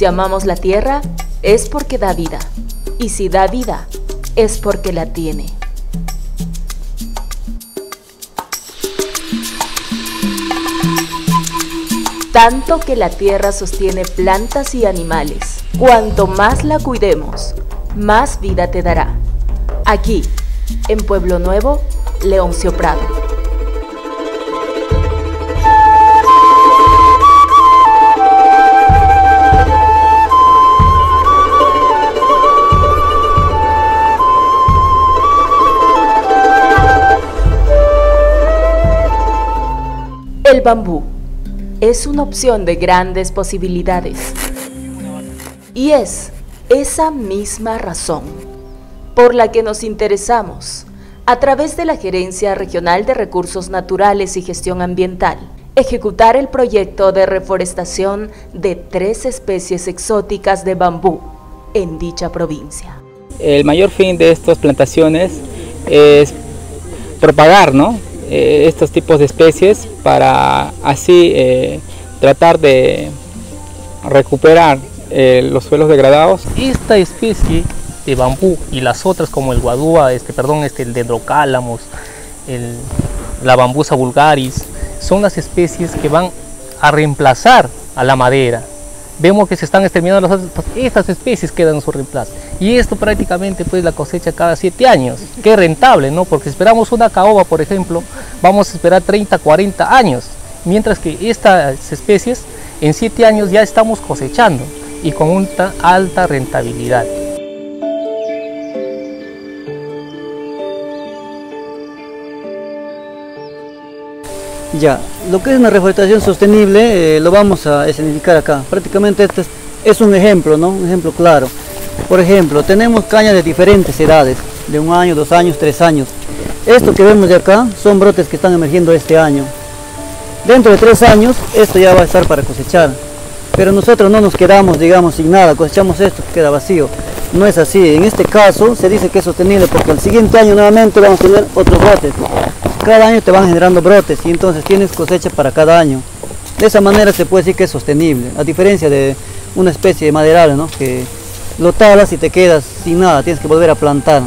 Si amamos la tierra, es porque da vida. Y si da vida, es porque la tiene. Tanto que la tierra sostiene plantas y animales. Cuanto más la cuidemos, más vida te dará. Aquí, en Pueblo Nuevo, Leoncio Prado. El bambú es una opción de grandes posibilidades. Y es esa misma razón por la que nos interesamos, a través de la Gerencia Regional de Recursos Naturales y Gestión Ambiental, ejecutar el proyecto de reforestación de tres especies exóticas de bambú en dicha provincia. El mayor fin de estas plantaciones es propagar ¿no? Eh, estos tipos de especies para así eh, tratar de recuperar eh, los suelos degradados. Esta especie de bambú y las otras como el guadúa, este, perdón, este, el dendrocálamos, la bambusa vulgaris, son las especies que van a reemplazar a la madera vemos que se están exterminando las otras, estas especies quedan en su reemplazo. Y esto prácticamente pues la cosecha cada 7 años. Qué rentable, ¿no? Porque esperamos una caoba, por ejemplo, vamos a esperar 30, 40 años. Mientras que estas especies en 7 años ya estamos cosechando y con una alta rentabilidad. Ya, lo que es una reforestación sostenible eh, lo vamos a escenificar acá. Prácticamente este es, un ejemplo, ¿no? Un ejemplo claro. Por ejemplo, tenemos cañas de diferentes edades, de un año, dos años, tres años. Esto que vemos de acá son brotes que están emergiendo este año. Dentro de tres años, esto ya va a estar para cosechar. Pero nosotros no nos quedamos, digamos, sin nada, cosechamos esto, queda vacío. No es así. En este caso se dice que es sostenible porque el siguiente año nuevamente vamos a tener otros brotes cada año te van generando brotes y entonces tienes cosecha para cada año. De esa manera se puede decir que es sostenible, a diferencia de una especie de maderal, ¿no? que lo talas y te quedas sin nada, tienes que volver a plantar.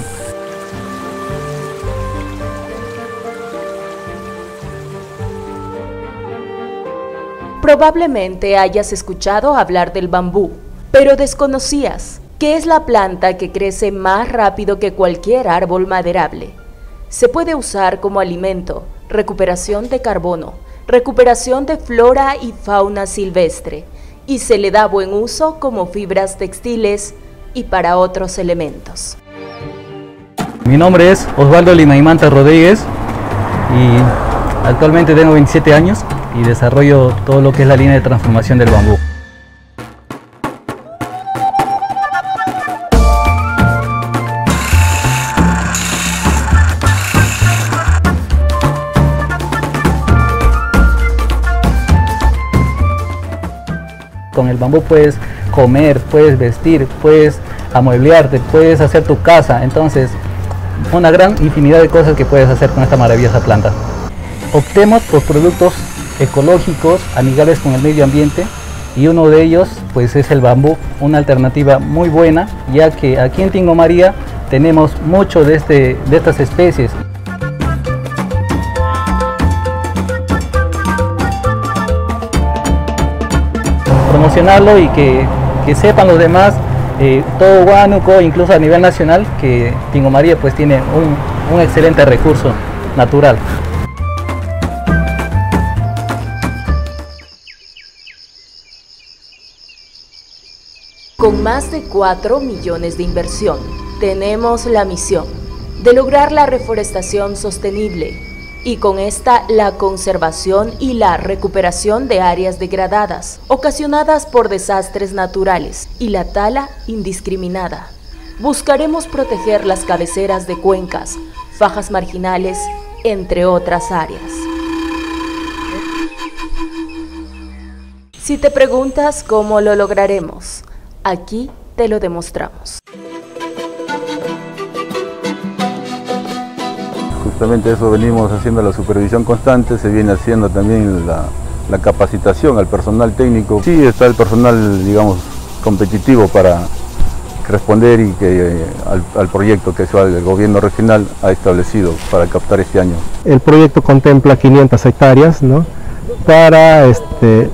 Probablemente hayas escuchado hablar del bambú, pero desconocías es la planta que crece más rápido que cualquier árbol maderable se puede usar como alimento, recuperación de carbono, recuperación de flora y fauna silvestre, y se le da buen uso como fibras textiles y para otros elementos. Mi nombre es Osvaldo Limaimanta Rodríguez y actualmente tengo 27 años y desarrollo todo lo que es la línea de transformación del bambú. Con el bambú puedes comer, puedes vestir, puedes amueblearte, puedes hacer tu casa. Entonces, una gran infinidad de cosas que puedes hacer con esta maravillosa planta. Optemos por productos ecológicos, amigables con el medio ambiente y uno de ellos pues es el bambú, una alternativa muy buena ya que aquí en Tingo María tenemos mucho de, este, de estas especies. Y que, sepan los demás, eh, todo Huánuco, incluso a nivel nacional, que Tingo María pues tiene un, un excelente recurso natural. Con más de 4 millones de inversión, tenemos la misión de lograr la reforestación sostenible y con esta la conservación y la recuperación de áreas degradadas, ocasionadas por desastres naturales y la tala indiscriminada. Buscaremos proteger las cabeceras de cuencas, fajas marginales, entre otras áreas. Si te preguntas cómo lo lograremos, aquí te lo demostramos. Eso venimos haciendo la supervisión constante, se viene haciendo también la, capacitación al personal técnico. Sí está el personal, digamos, competitivo para responder y que, al, proyecto que el gobierno regional ha establecido para captar este año. El proyecto contempla 500 hectáreas para este,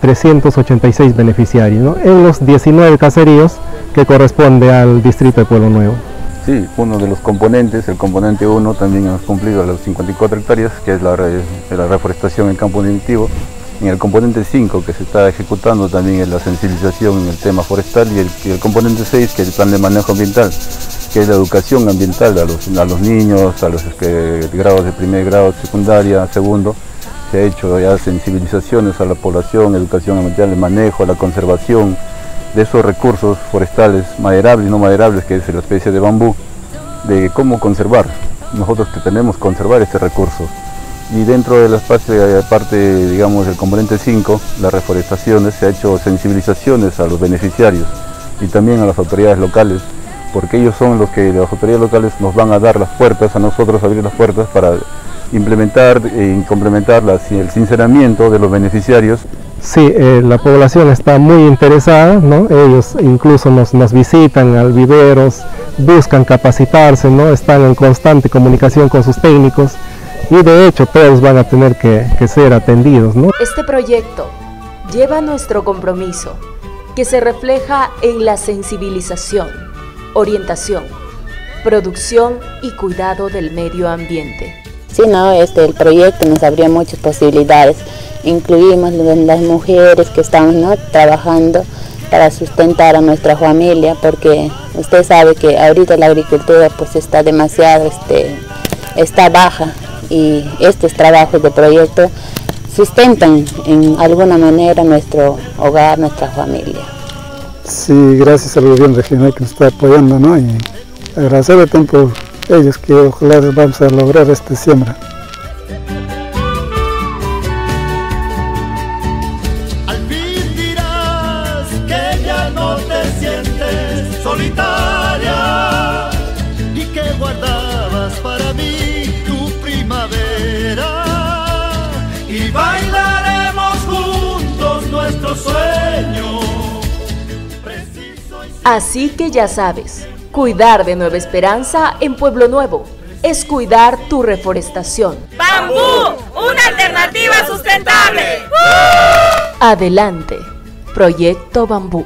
386 beneficiarios en los 19 caseríos que corresponde al distrito de Pueblo Nuevo. Sí, uno de los componentes, el componente 1, también hemos cumplido los 54 hectáreas, que es la, la reforestación en campo definitivo. En el componente 5, que se está ejecutando también es la sensibilización en el tema forestal, y el, componente 6, que es el plan de manejo ambiental, que es la educación ambiental a los, a los niños, a los grados de primer grado, secundaria, segundo. Se ha hecho ya sensibilizaciones a la población, educación ambiental, el manejo, la conservación, de esos recursos forestales maderables y no maderables, que es la especie de bambú, de cómo conservar. Nosotros tenemos que conservar este recurso. Y dentro del espacio, aparte, digamos, del componente 5, las reforestaciones, se ha hecho sensibilizaciones a los beneficiarios y también a las autoridades locales, porque ellos son los que, las autoridades locales nos van a dar las puertas, a nosotros abrir las puertas para implementar y complementar el sinceramiento de los beneficiarios Sí, eh, la población está muy interesada, ¿no? ellos incluso nos, nos, visitan al viveros, buscan capacitarse, ¿no? están en constante comunicación con sus técnicos y de hecho todos van a tener que, que ser atendidos. ¿no? Este proyecto lleva nuestro compromiso, que se refleja en la sensibilización, orientación, producción y cuidado del medio ambiente. Sí, no, este, el proyecto nos abría muchas posibilidades incluimos las mujeres que estamos trabajando para sustentar a nuestra familia, porque usted sabe que ahorita la agricultura pues está demasiado, este, está baja y estos trabajos de proyecto sustentan en alguna manera nuestro hogar, nuestra familia. Sí, gracias al gobierno regional que nos está apoyando, ¿no? Y agradecer el tiempo a ellos que ojalá vamos a lograr esta siembra. Así que ya sabes, cuidar de Nueva Esperanza en Pueblo Nuevo es cuidar tu reforestación. ¡Bambú! ¡Una alternativa sustentable! Adelante, Proyecto Bambú.